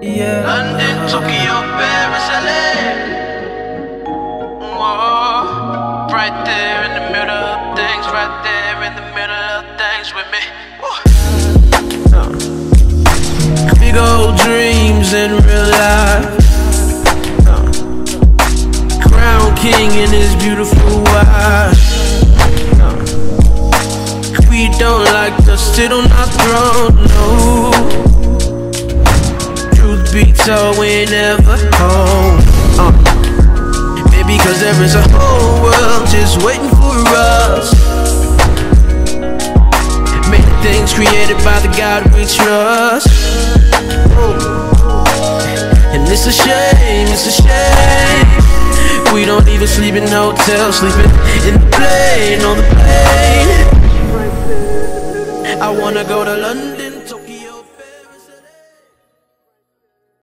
Yeah. London, Tokyo, Paris, LA. Whoa. Right there in the middle of things, right there in the middle of things with me. Big old dreams in real life. Crown King and his beautiful wife. We don't like to sit on our throne, no. Be we ain't never home. Uh. Maybe cause there is a whole world just waiting for us. Many things created by the God we trust. And it's a shame, it's a shame. We don't even sleep in hotels, sleeping in the plane, on the plane. I wanna go to London.